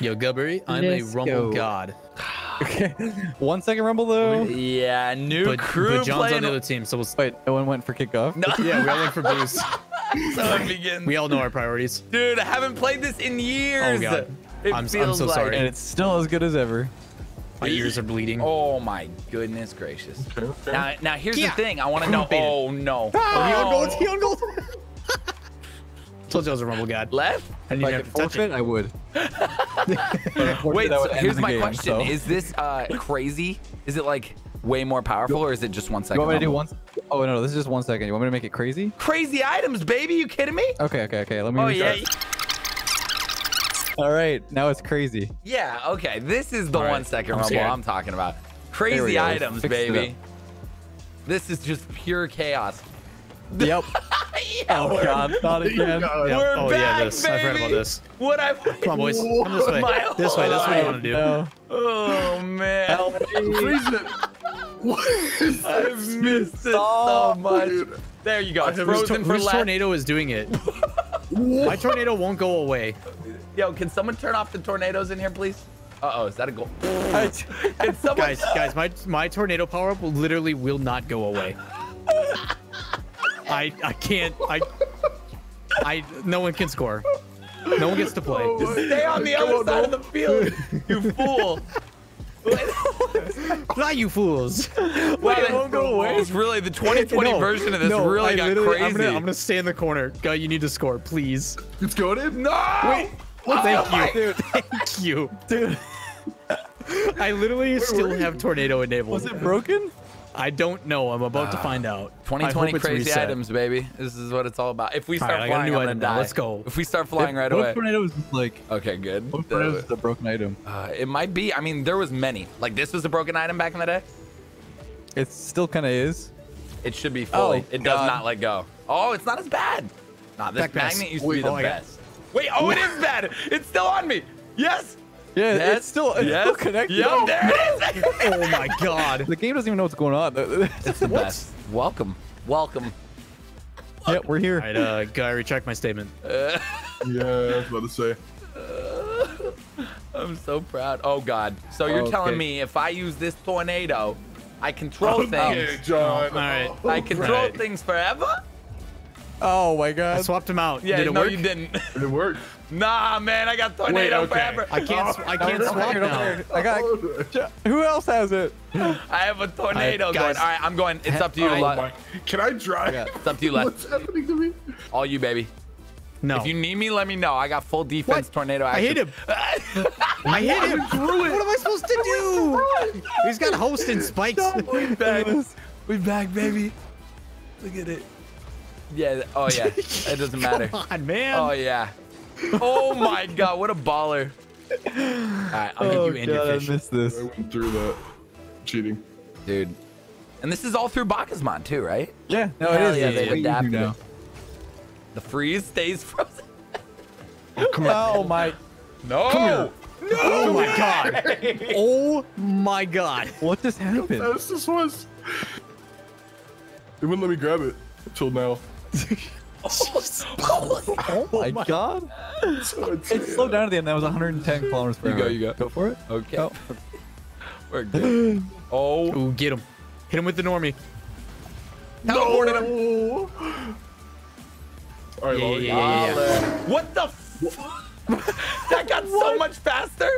Yo, Guhberry, I'm Let's a rumble go. god. Okay. One second rumble though. Yeah, new But, crew but John's playing. on the other team, so we'll. Wait, no one went for kickoff. No, Yeah, we all went for boost. so it begins. We all know our priorities. Dude, I haven't played this in years. Oh, God. It I'm- I'm so like sorry. And it's still as good as ever. My ears are bleeding. Oh my goodness gracious. Now, now here's Yeah. the thing. I want to know. Oh no. Oh, he on gold. He on gold. Told you I was a rumble god. Left? I If need I to could have to touch it. I would. Wait, so here's my game, question. so- Is this uh, crazy? Is it like way more powerful or is it just one You want me to do rumble? one? Oh no, this is just one second. You want me to make it crazy? Crazy items, baby. You kidding me? Okay, okay, okay. Let me. Oh restart. yeah. All right, now it's crazy. Yeah, okay. This is the All right, one second I'm rumble scared. I'm talking about. Crazy items, baby. This is just pure chaos. Yep. Yeah, Oh god, not again. Yeah. We're oh back, yeah, this. I forgot baby. about this. What I Come on, boys. Come this way. This way. That's what you want to do. No. Oh man. Help me. Freeze it. What is I've missed it so much. dude. There you go. It's frozen for whose tornado is doing it? My tornado won't go away. Yo, can someone turn off the tornadoes in here, please? Uh oh, is that a goal? I- Can someone? Guys, guys, my my tornado power up literally will not go away. I I can't I I no one can score. No one gets to play. Stay on the other on, side no. of the field, you fool. Not you fools! Wait, it won't go away. It's really the 2020 No, version of this no, really I got literally- crazy. I'm gonna, I'm gonna stay in the corner. Guy, you need to score, please. It's going in? No! Wait, thank you, Dude, thank you. dude, I literally still have tornado enabled. was it broken? I don't know. I'm about to find out. I 2020 crazy reset. items, baby. This is what it's all about. If we start right, I got a flying, new I'm gonna now. die. Let's go. If we start flying right what away. If tornado is like. Okay, good. What if tornado is a broken item? Uh, it might be. I mean, there was many. Like this was a broken item back in the day. It still kind of is. It should be fully. Oh, it does God. not let go. Oh, it's not as bad. Nah, this Back pass. magnet used to be Wait, the oh, I best. Wait, oh, it is bad. It's still on me. Yes. Yeah, Yes. it's still it's yes. still connected. Yep, there it is. Oh my god. The game doesn't even know what's going on. it's the best. Welcome. Welcome. yeah, we're here. All right, uh, guy, retract my statement. Yeah, I was about to say. I'm so proud. Oh God. So you're Okay. telling me if I use this tornado, I control Okay, things. John. All right. I control Right. things forever? Oh my god. I swapped him out. Yeah, Did it no, work? you didn't. It worked. nah, man, I got tornado Wait, okay. forever. I can't. I oh, can't Over swap here, over now. here. I got. Who else has it? I have a tornado All right, going. All right, I'm going. It's up to you, I- Oh Le- Can I drive? Yeah, It's up to you, Les. What's happening to me? All you, baby. No. If you need me, let me know. I got full defense What? tornado action. I action. hit him. I hit him. What am I supposed to do? He's got host and spikes. we back. We back, baby. Look at it. Yeah. Oh yeah. It doesn't matter. Come on, man. Oh yeah. Oh my God, what a baller. All right, I'll Oh make you god, I missed this. I went through that. Cheating. dude. And this is all through BakkesMod too, right? Yeah, no, Hell it is. yeah, they've way easier adapted now. it. The freeze stays frozen. Oh, oh my! No. No. Oh my god. Oh my god. What just happened? Fast this was. It wouldn't let me grab it until now. Oh my god! So It slowed down at the end. That was 110 kilometers per hour. You hour. go, you go. Go for it. Okay. Oh. We're good. Oh. Ooh, get him. Hit him with the normie. Teleported him. no. All right, Yeah, Lolly. yeah, yeah, yeah. Baller. What the? F- that got so much faster.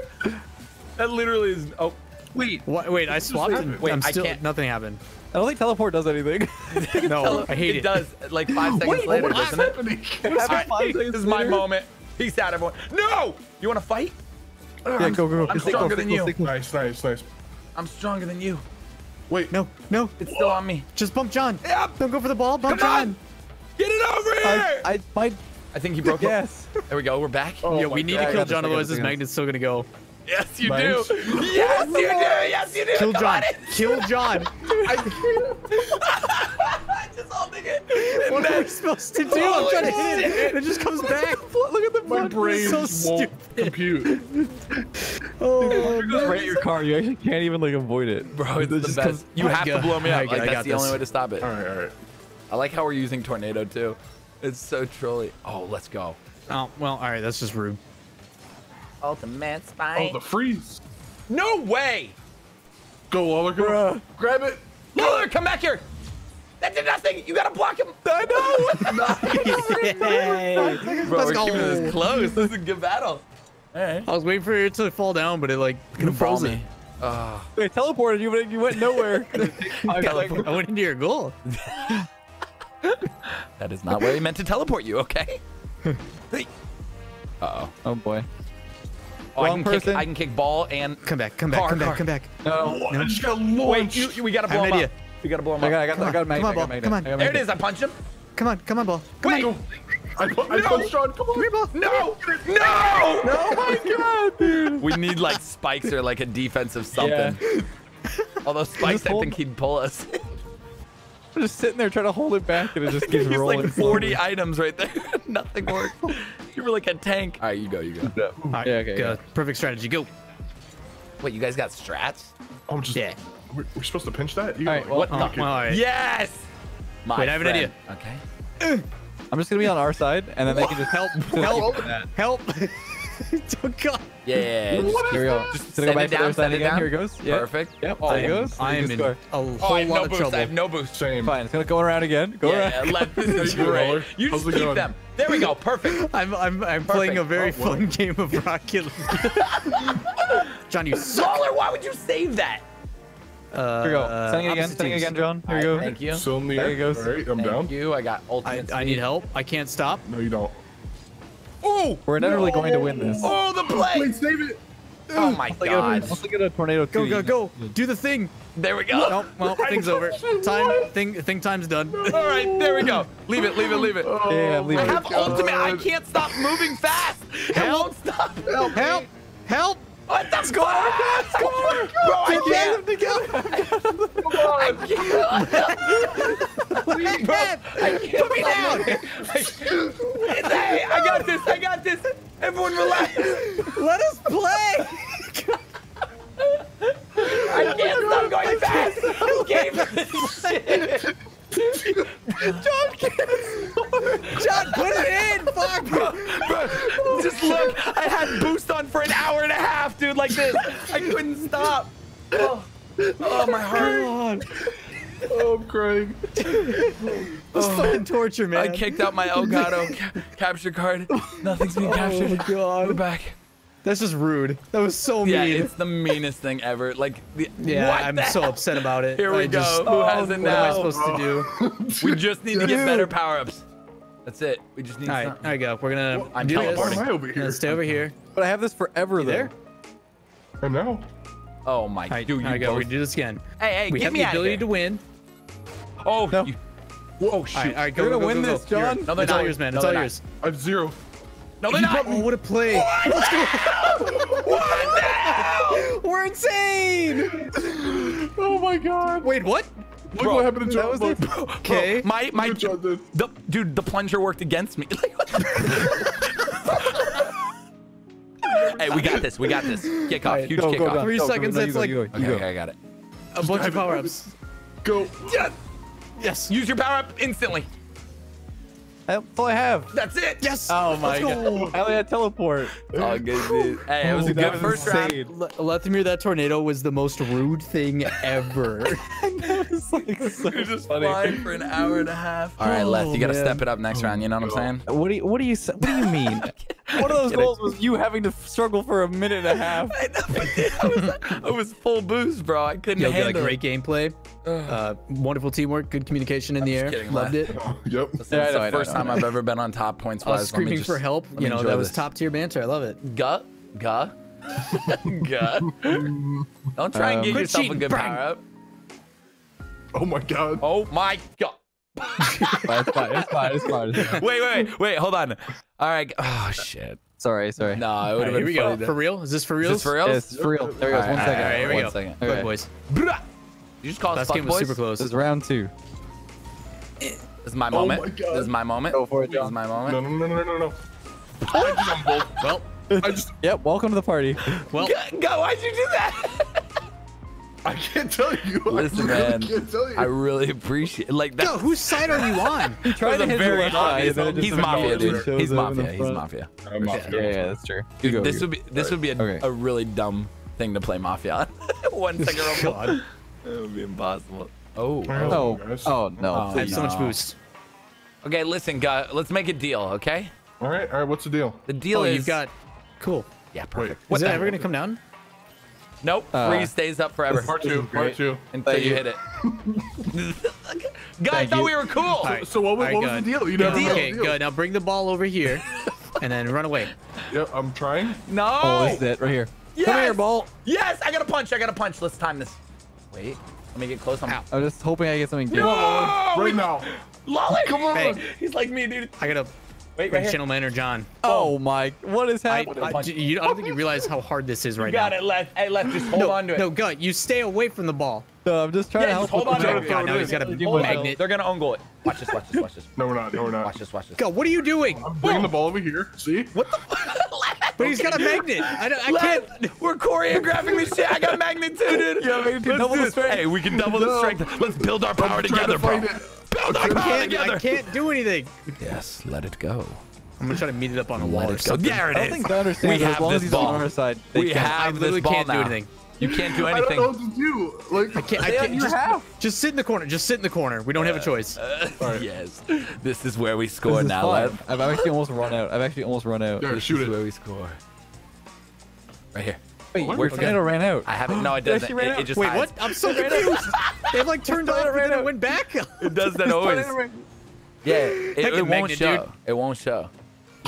That literally is. Oh. Wait, What? Wait, I swapped and Wait, I'm I still can't- nothing happened. I don't think teleport does anything. No, I hate it. It does like five seconds later, What's doesn't it? happening? All right, this is my moment. Peace out, everyone. No! You want to fight? yeah, go, go, go. I'm Stay stronger close, than you. close, stay close. Nice, nice, nice. I'm stronger than you. Wait, No, no. It's still on me. Just bump John. Yep. Don't go for the ball. Bump Come on. John. Get it over here! I, I might I think he broke it. guess. There we go. We're back. Oh yeah, we need God. to kill John, I got otherwise this, this I got magnet's still gonna go. Yes, you Nice. do. Yes, you do. Yes, you do. Kill Come John. on in. Kill John. I just holding it. And What are then- we supposed to do? I'm trying to hit it. shit. It just comes back. Look at the My button. brain so won't stupid. compute. Oh, Just right your car. You actually can't even like avoid it. Bro, it's the just best. comes- You I have to blow me I up. got- Like, I that's got the only way to stop it. All right, all right. I like how we're using tornado too. It's so trolly. Oh, let's go. Oh, well, all right. That's just rude. Ultimate Oh, spine. the freeze. no way! Go, Lawler. Go. Grab it. Lawler, come back here! That did nothing! You gotta block him! I Yay. Bro, Let's we're keeping this close. This is a good battle. Alright. I was waiting for it to fall down, but it like froze Ball me. me. Uh, Wait, teleported. You went, you went nowhere. I went into your goal. that is not where he meant to teleport you, okay? Uh-oh. oh boy. Oh, I Wrong can, kick. I can kick ball and... Come back, come back, Car, come back, car. come back. No. I just got Wait, you, you- we gotta I have blow an him idea. up. We gotta blow him I up. I got, I got. Come on, I got a ball. Come on. I There it magnet. is. I punch him. Come on, come on, ball. Come Wait. on. I, pu- I No. punched John. Come on. Come here, ball. No! No! Oh my god, dude. We need like spikes or like a defensive something. Yeah. Although spikes, I think he'd pull us. I'm just sitting there trying to hold it back, and it just keeps He's rolling. like 40 items right there. Nothing worked. You were like a tank. All right, you go, you go. All right, Yeah, okay, go. yeah. Perfect strategy. Go. Wait, you guys got strats? I'm just. Yeah. We're, we're supposed to pinch that. You All right, well, What Oh, the? well, all right. Yes! My Wait, I have an idea. Okay. I'm just gonna be on our side, and then they can just help. Help! Help! oh, God. Yeah. Here we go. Just Just gonna send go back it to the down, other send side it again. down. Here it goes. Yep. Perfect. Yep. Oh, there it I goes. I am Good in score. a whole Oh, I have lot no of boost. trouble. I have no boost. Same. Fine. It's gonna go around again. Go Yeah, around. let, this is How you doing, great. Lawler? You How's just it keep them. There we go. Perfect. I'm I'm I'm playing a very Oh, fun game of Rocket League. John, you suck. Lawler, why would you save that? Uh, Here we go. Sending it again. opposite Sending it again, John. Here we go. right, Thank you. Still in the There air. he goes. All right, I'm Thank down. you. I got I, ultimate. I need help. I can't stop. No, you don't. Oh! We're inevitably going to win this. Oh, the play! Wait, save it. Oh my Let's get a- god. Let's get a tornado Go, too. go, go. Do the thing. There we go. Oh, well, thing's over. Time, thing, thing time's done. All right, there we go. Leave it, leave it, leave it. Yeah, leave I it. have ultimate. I can't stop moving fast. It won't stop. Help! Help! Help! What the score? Score! Bro, I can't. I can't. Please, I can't. Put me down. hey, I got this. I got this. Everyone relax. Let us play! I can't stop going fast. Who gave us this shit? John can't John, put it in! Fuck! Bro, bro, just look. I had boost on for an hour and a half, like this. I couldn't stop. Oh, oh my heart. Oh, Craig. This fucking torture, man. I kicked out my Elgato ca- capture card. Nothing's being oh, captured. Oh, my God. We're back. That's just rude. That was so Yeah, mean. it's the meanest thing ever. Like, the, yeah, what I'm the so hell? upset about it. Here we I go. Just, Who has it what am I now? supposed to do? We just need to get better power ups. That's it. We just need All right, some. there you go. We're gonna I'm do this. Why teleporting. over here? Gonna stay over here. But I have this forever You though. there? I know. Oh my All right, dude, you you go. both- We do this again. Hey, hey, we get have me the ability to win. Oh, No. you- oh shoot. All right, all right, go, We're go, gonna go, win go, this, go. John. Here. No, they're it's all yours, man. No, It's all not. yours. I have zero. No, they're not. Oh, what a play! What the hell? We're insane! Oh my god. Wait, what? Look Bro, what happened to that John. was Look. it. Bro, Okay. My my Look what John did. the dude, the plunger worked against me. Like, what the- hey, we got this. We got this. Kickoff. Alright, Huge Go, go, kickoff. go, Three go, go, seconds, no, you that's like- you go, you Okay, go. okay, I got it. A bunch of power ups. Go. Yeah. Yes. Use your power up instantly. That's all I have. That's it. Yes. Oh my go. god. I only had teleport. Oh, good dude. Hey, it was a That good was first insane. round. Le- Lethamir, that tornado was the most rude thing ever. It's like so You're just funny. flying for an hour and a half. All right, Les, you gotta oh, man. step it up next oh, round. You know what I'm saying? What do you what do you say- what do you mean? One of those goals was you having to struggle for a minute and a half. I know, but dude, I was, I was full boost, bro. I couldn't Yo, got handle great gameplay. Uh, wonderful teamwork, good communication in the air. kidding, Loved lad. it. Yep. This Yeah, I the first time I know. I've ever been on top points Uh, wise. Let me screaming just- for help. You know, enjoy that was top tier banter. I love it. Guh, guh, guh. Don't try and Um, give Quit yourself a good Brian. power up. Oh my god. Oh my god. It's fine. It's fine. It's fine. It's fine. Wait, wait, wait, wait. Hold on. All right. Oh shit. Sorry. Sorry. No, it All would right, have here been we go. For real? Is this for real? Is this for real? Yes, for real. There goes. All One right, second. All right, here we One go. second. Good Okay. boys. Bruh. You just call us Last fuck game was boys? super close. This is round two. This is my Oh moment. my God. This is my moment. Go for it, This is John. my No, moment. no, no, no, no, no. Well, I just Yep. Welcome to the party. Well, Go, go, why'd you do that? I can't tell you. Listen, I really man. can't tell you. I really appreciate like that. Go, whose side are you on? Try was a hit very your left eye, obvious- and then it just He's mafia, dude. He's up in the mafia. He's mafia. I'm Yeah, yeah, that's true. Dude, go, this you. would be this would be a, Okay. a really dumb thing to play mafia on. One second rumble. God. It would be impossible. Oh. Oh, guys. oh no. Oh, I have so much boost. Okay, listen, guys. Let's make a deal, okay? All right, all right. What's the deal? The deal Oh, is you've got. Cool. yeah, perfect. Is What it ever gonna come down? Nope. Uh, freeze stays up forever Part two. Part two. until you you. hit it. Guys, Thank thought you. we were cool. Alright. So what was, Alright, what was good. the deal? You Good. never know Okay, deal. good. Now bring the ball over here, and then run away. Yep, I'm trying. No. Oh, this is it right here. Yes! Come here, ball. Yes, I got a punch. I got a punch. Let's time this. Wait, let me get close. I'm Ow. I'm just hoping I get something good. No, right we- now. Lolly, come on. Hey. He's like me, dude. I gotta Wait, right bring here. Channel or John. Oh. oh my! What is happening? I, you, I don't think you realize how hard this is right now. Got now. it, left. Hey, left. Just hold no, on to it. no, gut. You stay away from the ball. No, I'm just trying Yeah, to just help. hold on to it. God, now he's got a Give Hold my on. They're gonna own goal it. Watch this. Watch this. Watch this. No, we're not. No, we're not. Watch this. Watch this. Go. What are you doing? I'm bringing the ball over here. See? What the? But he's got a magnet. I, don't, I can't. We're choreographing this shit. I got a magnet too, dude. Yeah, we can double the strength. Hey, we can double the strength. Let's build our power together, to bro. it. Build our I power can't, together. I can't do anything. Yes, let it go. I'm gonna try to meet it up on a wall Let or it go. something. There it I don't is. think I understand. We have as long this as he's ball. on our side, We can. I have this literally ball can't do anything. You can't do anything. I don't anything. know what to do. Like, I can't. I Stay can't. your Just, half. just sit in the corner. Just sit in the corner. We don't have a uh, choice. Alright. Yes. This is where we score is now, fun. Lev. I've actually almost run out. I've actually almost run out. Yeah, This shoot is it. where we score. Right here. Wait, What? your Okay. tornado ran out. I haven't. No, it It doesn't. actually It, it just Wait, hides. what? I'm so confused. They've like turned off and right then it went back. It does that always. Yeah, it, Heck, it won't magnet, show. dude. It won't show.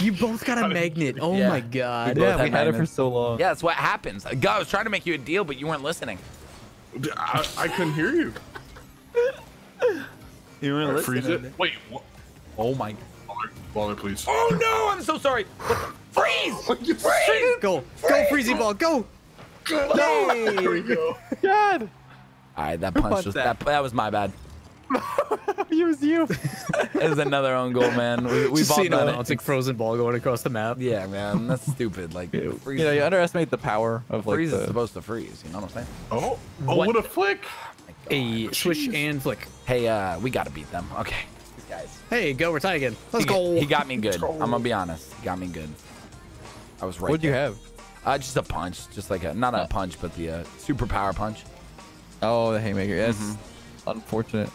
You both got a magnet. Oh Yeah. my god. We both Yeah, we had had it for so long. Yeah, that's what happens. God, I was trying to make you a deal, but you weren't listening. I, I couldn't hear you. You weren't Alright, freeze it. Wait, what? Oh my. Baller, baller, please. Oh no! I'm so sorry. Freeze! You Freeze! Go. Go, Freezy Ball. Go. There we go. God, All right, that punch punched was that? that. That was my bad. it was you. It was another own goal, man. We, we've Just all so done it's it. like frozen ball going across the map. Yeah, man, that's stupid. Like, freeze, You know, you underestimate the power of like freeze is supposed to freeze. You know what I'm saying? Oh, oh, What? what a flick. A swish and flick. Hey, uh, we gotta beat them. Okay, these guys. Hey, go. We're tied again. Let's he, go. He got me good. I'm gonna be honest. He got me good. I was right. What'd you have? Uh, just a punch, just like a not a punch, but the uh, super power punch. Oh, the haymaker. Yes. Mm-hmm. Unfortunate.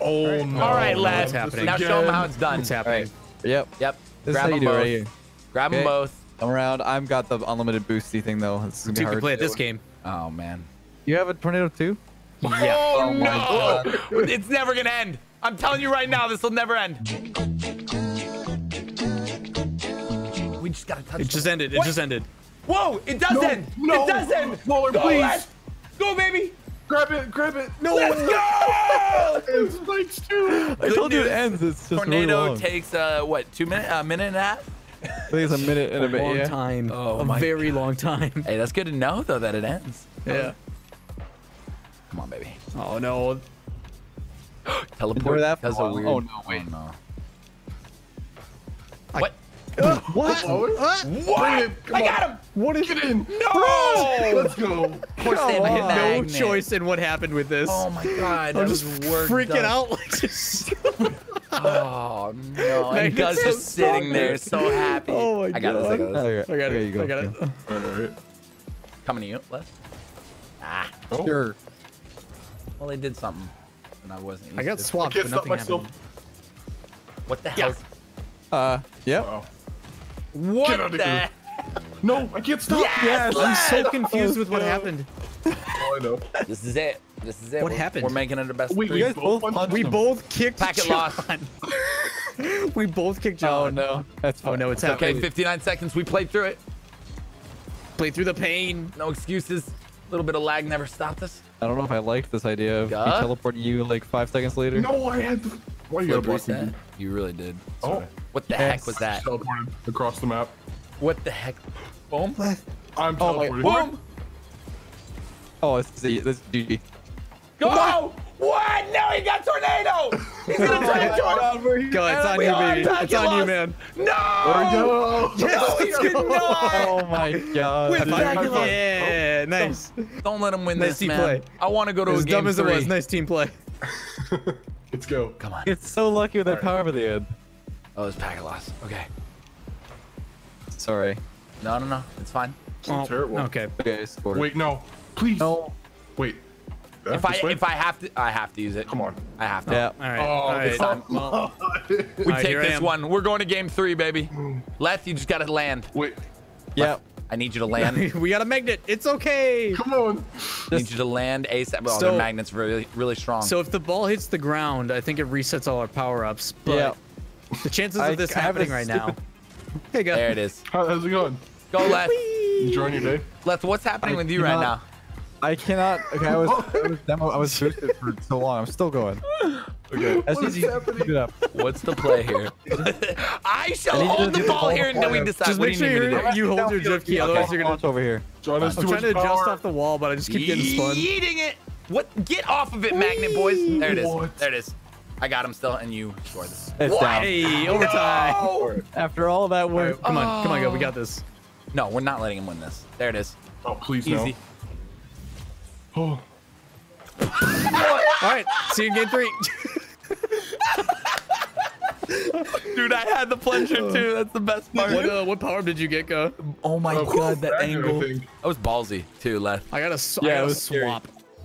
Oh, no. All right, no, lad. it's happening. Now show them how it's done. What's happening? Yep. Yep. This Grab is how them you do both. right here. Grab them Okay. both. Come around. I've got the unlimited boosty thing though. It's gonna be hard. can play to at this game. Oh man. You have a tornado too? Yeah. Oh, my no! It's never gonna end. I'm telling you right now, this will never end. We just gotta touch. It just ended. It What? just ended. Whoa! It does No, end. no. It does end. Smaller, go, please. Lex. Go, baby. Grab it, grab it. No. Let's go. It's spikes too. I told you it ends. It's just really Tornado long. takes uh what two minute a minute and a half. I think it's a minute and a, A bit. long yeah. time. Oh a my very long time. Hey, that's good to know though that it ends. Yeah. Come on, baby. Oh no. Teleport. That That's a weird. Oh, no, wait. no. I- What? What? Lower? What? What? it. Come I on. got him. What is Get in. No. Let's go. Poor Sam hit No choice in what happened with this. Oh my god, I'm just was freaking done. out like just. Oh no, and Magnet's Gus so just sitting there, so happy. Oh my I got this. I got God. this. I got okay, it. you go. I got it. All right, all right. Coming to you, Les. Ah, Oh, Sure. well, they did something, and I wasn't. I got used to. swapped, can't stop myself. happened. What the hell? Yeah. hell? Uh, yep. Wow. What Get outta the? here. No, I can't stop. Yes, I'm so confused with what happened. Oh, I know. This is it. This is it. What We're- happened? We're making it the best. Wait, three. You guys both punched punched We him. both kicked Packet John. lost. we both kicked Oh no. That's Oh fine. no, it's Okay, 59 seconds. We played through it. Play through the pain. No excuses. A little bit of lag never stopped us. I don't know if I liked this idea of me Duh. teleporting you like five seconds later. No, I had to. Why you gotta Flip block. You really did. Oh, What the Yes. heck was that? teleported across the map. What the heck? Boom. I'm oh, teleporting. Oh. Boom. Oh, it's this is GG. Go! What? No, he got tornado! He's gonna turn into a. Go, it's on you, baby. It's on you, man. No! No. No, he did not! Oh my god. With dude. Dracula. Yeah, nice. Don't let him win Nice this, team man. play. I want to go to As a game dumb as it was, nice team play. Let's go. Come on. It's so lucky with that power at the end. Oh, it's pack loss. Okay. Sorry. No, no, no. It's fine. Oh, terrible. Okay. Okay, scored. Wait, no. Please. No. Wait. Yeah, If I way? if I have to, I have to use it. Come on. I have to. Yeah. All right. Oh, all right. this time. Well, We Alright, take this one. We're going to game three, baby. Mm. Leth, you just gotta land. Wait. Yeah. I need you to land. We got a magnet. It's okay. Come on. I need you to land ASAP. Oh, So- their magnet's really, really strong. So if the ball hits the ground, I think it resets all our power ups. But Yeah. The chances I- of this I happening right now. stupid- Hey, go. there it is. How, how's it going? Go, Leth. Enjoying your day? Leth, what's happening I with you right now? I cannot. Okay, I was, I was demo. I was boosted for so long. I'm still going. Okay. As What soon is happening? it up. What's the play here? I shall I hold the ball ball here until we decide. Just make do you sure need you're- you hold your drift key, otherwise you're gonna. launch over here. John has I'm too trying much to adjust power. off the wall, but I just keep getting spun. Eating it. What? Get off of it, magnet boys. There it is. There it is. I got him still, and you scored this. It's down. Hey, overtime. No! After all that All right, work. come on, come on, go. We got this. No, we're not letting him win this. There it is. Oh, please Easy. no. Oh. All right, see you in game three. Dude, I had the pleasure too. That's the best part. what uh, what power did you get, go? Oh my Oh, god, that magnet, I angle. think. That was ballsy too, Leth. I got a, s- I Yeah, got it a was scary.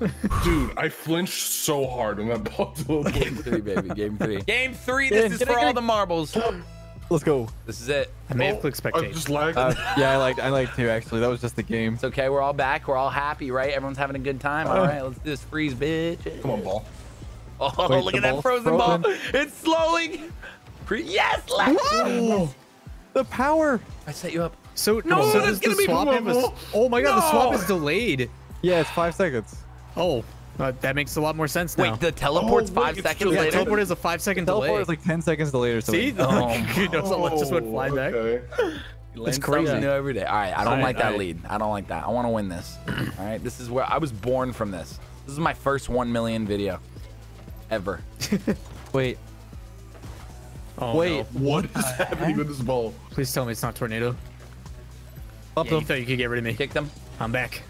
Swap. Dude, I flinched so hard when that ball delivered. Game three, baby. Game three. Game three. This in, is for all the marbles. Let's go. This is it. I may have Oh, clicked I just lagged. Uh, yeah, I like. I liked to actually. That was just the game. It's okay. We're all back. We're all happy, right? Everyone's having a good time. All right, let's do this freeze, bitch. Come on, ball. Oh, Wait, look at that ball's frozen ball. It's slowly. Pre- yes, Leth. The power. I set you up. So No, so that's does gonna be swap have a s- Oh my god, the swap is delayed. Yeah, it's five seconds. Oh, uh, that makes a lot more sense now. Wait, the teleport's Oh, wait, five seconds yeah, just- later. teleport is a five second delay. Teleport is like ten seconds later. or See. Oh you know, so just went flying back. okay. Learn It's crazy. new every day. All right, I don't All right, like that all right. lead. I don't like that. I want to win this. All right, this is where I was born from. This. This is my first one million video, ever. Wait. Oh, Wait. no. What is happening with this ball? Please tell me it's not tornado. Up Yeah, you them. thought you could get rid of me. Kicked him. I'm back.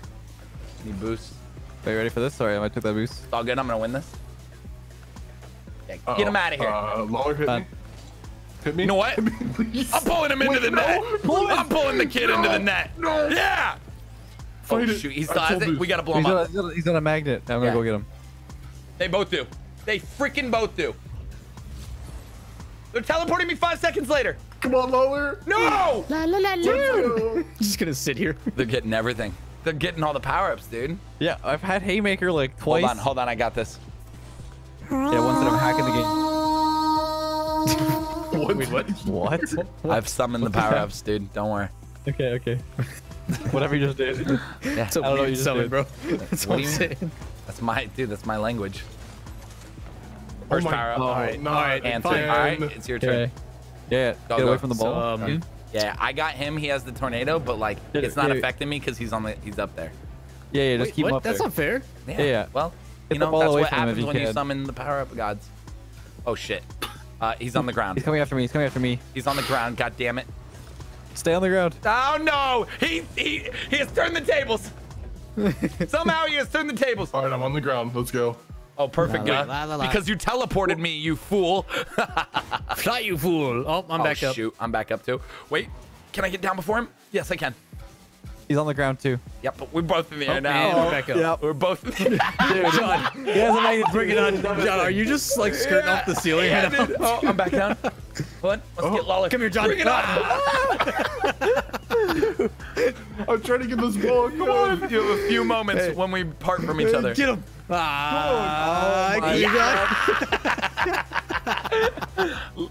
Need boost. Are you ready for this? Sorry, I might took that boost. It's all good. I'm gonna win this. Yeah, get him out of here. Uh, Lawler hit Uh, me. Hit me. you know what? Me. I'm pulling him into Wait, the no. net. Pull it. I'm pulling the kid into the net. No. Yeah. Oh Fight it. shoot, he I still has it. We gotta blow He's him up. he's on a- he's on a magnet. I'm gonna Yeah. go get him. They both do. They freaking both do. They're teleporting me five seconds later. Come on, Lawler. No! La, la, la, Dude! Just gonna sit here. They're getting everything. They're getting all the power ups, dude. Yeah, I've had Haymaker like twice. Hold on, hold on. I got this. Yeah, once that I'm hacking the What? Wait, what? game. What? I've summoned the power ups, dude. Don't worry. okay, okay. Whatever you just did. Yeah. So I don't know what you just summon, did. bro. That's What what do I'm you saying. That's my dude. That's my language. Oh First my power up. God. All right, not all right, Answer. fine. All right, it's your turn. Okay. Yeah, Go, get go. away from the So, ball. um, Yeah, I got him. He has the tornado, but like Did it's not did affecting me because he's on the he's up there. yeah, yeah, just Wait, keep what? him up That's there. not fair. Yeah. yeah. Well, you the know that's what from him if happens you when you summon the power up gods. Oh shit. Uh, he's on the ground. He's coming after me. He's coming after me. He's on the ground. God damn it. Stay on the ground. Oh no! He he he has turned the tables. Somehow he has turned the tables. All right, I'm on the ground. Let's go. Oh, perfect, La, guy. la, la, la. Because you teleported me, you fool. Fly, you fool. Oh, I'm oh, back up. shoot. I'm back up too. Wait, can I get down before him? Yes, I can. He's on the ground too. Yep, but we're both in the air Oh, now. and we're back up. Yep. We're both in the air. John, He has a magnet. bring it on. John, are you just like skirting off the ceiling Yeah, right now? Oh, I'm back down. Hold on. Let's get oh, Lawler. Come here, John. Bring it on. I'm trying to get this ball. Come on. You have a few moments when we part from each other. Get him. Ah, my you got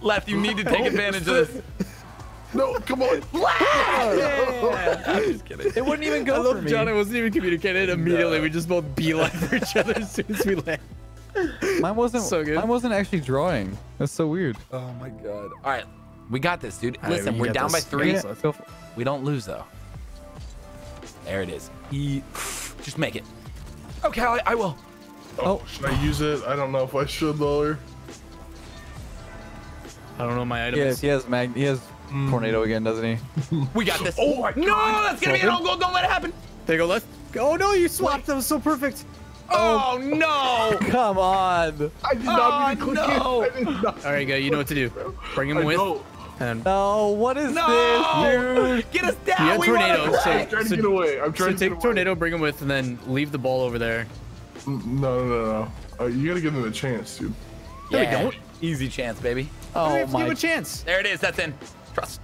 Leth, you need to take advantage of this. No, come on. I'm just kidding. It wouldn't even I go for love me. John. It wasn't even communicated. Immediately, we just both beeline for each other as soon as we land. Mine wasn't. So good. Mine wasn't actually drawing. That's so weird. Oh my god. All right, we got this, dude. All right, Listen, you we're got down by three. Yeah. Go for- We don't lose though. There it is. He, just make it. Okay, I, I will. Oh. oh, should I use it? I don't know if I should, Lawler. I don't know my item Yes, he has mag. He has mm. tornado again, doesn't he? We got this. Oh my god. No, that's gonna be an own goal. Don't let it happen. There you go, Leth. Oh no, you swapped. That was so perfect. Oh, oh. no. Come on. I did not mean to Oh, click no. it. I did not. All right, go. You know what to do. Bring him I with. know. And No, what is No. this, dude? Get us down. You had we tornado, so- I'm trying to get away. I'm so trying to take get away. tornado, bring him with, and then leave the ball over there. No, no, no, no. Uh, you gotta give him a chance, dude. No, we Yeah. don't. Easy chance, baby. we Oh have to give him a chance. There it is. That's in. Trust.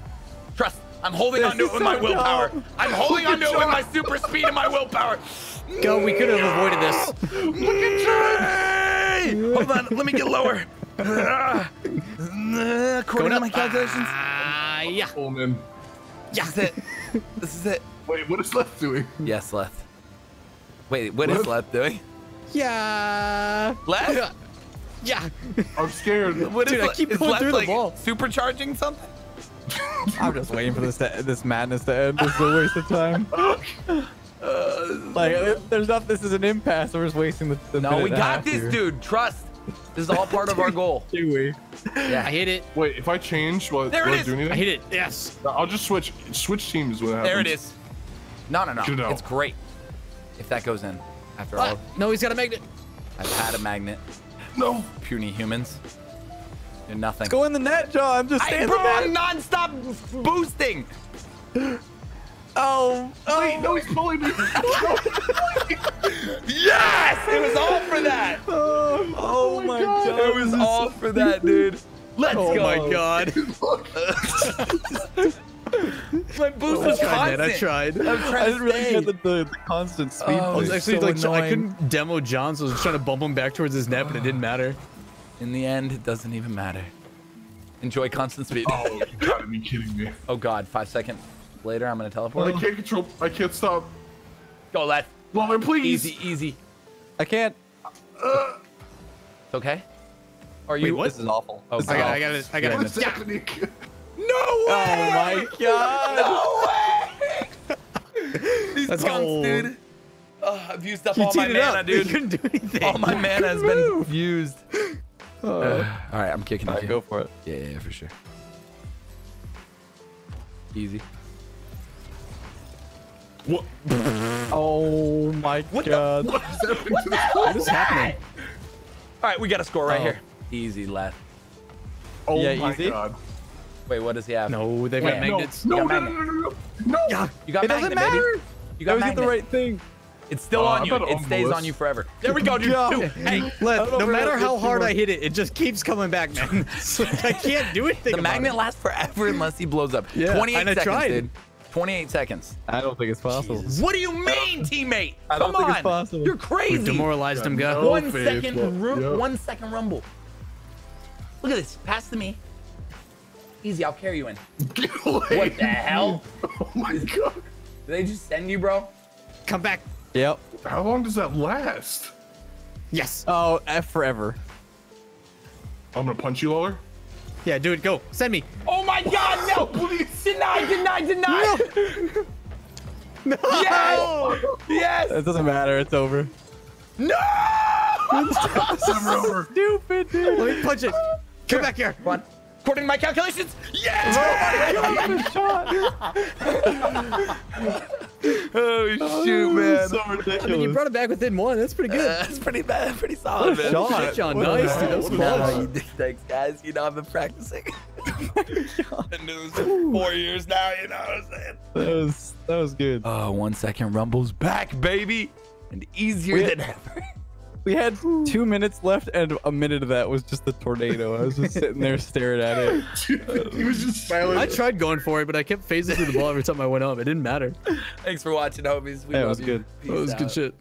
Trust. I'm holding This on to it is with my so willpower. dumb. I'm holding on to it with my super speed and my willpower. Go. We could have avoided this. Look at Trey! Hold on. Let me get lower. Ah. According to my calculations, Ah, yeah. Oh man. this is it. This is it. Wait, what is Leth doing? Yes, Leth. Wait, what is What? Leth doing? Yeah. Leth? Yeah. I'm scared. What is Dude, I le- keep is going left through the like supercharging something? I'm just waiting for this to, this madness to end. This is a waste of time. like, uh, there's not. This is an impasse. We're just wasting the. the No, we got this, here. dude. Trust. This is all part of our goal. Do we? Yeah. I hit it. Wait, if I change, will, There will it I do anything? I hit it. Yes. I'll just switch switch teams when it happens. There it is. No, no, no. Get it out. It's great. If that goes in after all, Ah, no, he's got a magnet. I've had a magnet. No. Puny humans. You're nothing. Go in the net, John. Just I, stay in bro, the I'm net. non-stop boosting. Oh, Wait, no, he's pulling me. Yes! It was all for that. Oh, oh, oh, my god. It was all for that, dude. Let's Oh go. Oh my god. My boost I was tried, man. I tried. I'm trying I didn't really stay. get the, the, the constant speed. Oh, I was actually So like, I couldn't demo John, so I was just trying to bump him back towards his net, but it didn't matter. In the end, it doesn't even matter. Enjoy constant speed. Oh, you gotta be kidding me. Oh god, five seconds later, I'm gonna teleport. I can't control. I can't stop. Go, Leth. Lawler, please. Easy, easy. I can't. It's okay? Are Wait, you? what? This is awful. Oh, This is I got, awful. I got it. I got What's it. Yeah. happening? No Oh my god. No way! These Let's punks, dude. Oh, I've used up You all my teed mana, up. You dude. couldn't do anything. All my mana has been used. Uh, all right, I'm kicking All it. go for it. Yeah, yeah, for sure. Easy. What? Oh my god. What is happening to this? What is happening? All right, we got a score right Oh. here. Easy Leth. Oh Yeah, my easy. god. Wait, what does he have? No, they've Wait, got no. magnets. No, no, got no, no, no, no. No. Yeah. You got It doesn't magnet, baby. matter. You I got was at the right thing. It's still Uh, on you. It stays was. on you forever. There we go, dude. Yeah. Two. Hey, Leth, no matter how hard I hit it, it just keeps coming back, man. Like I can't do anything. the about magnet it. lasts forever unless he blows up. Yeah, 28 and I seconds, tried. dude. 28 seconds. I don't think it's possible. What do you mean, teammate? I don't Come think it's on. possible. You're We've crazy. demoralized him, Yeah, go. no. One faith, second, but- ru- yeah. one second rumble. Look at this. Pass to me. Easy, I'll carry you in. What the hell? Oh my god. Did they just send you, bro? Come back. Yep. How long does that last? Yes. Oh, F forever. I'm gonna punch you lower. Yeah, do it. Go. Send me. Oh my god, no! Please. Deny, deny, deny! No. Yes! Yes! It doesn't matter. It's over. No! Never over. Stupid, dude. Let me punch it. Come back here. Come on. According to my calculations, yes! oh Oh, shoot, man. So I mean, you brought it back within one. That's pretty good. Uh, that's pretty bad, pretty solid, man. shot. John. Nice, dude. That was close. No, thanks, guys. You know, I've been practicing. Been doing this for four years now, you know what I'm saying? That was that was good. Oh, one second rumble's back, baby. And easier We- than ever. We had two minutes left, and a minute of that was just the tornado. I was just sitting there staring at it. he was just silent. I tried going for it, but I kept phasing through the ball every time I went up. It didn't matter. Thanks for watching, homies. We Yeah, it was you. good. Peace That was out. good shit.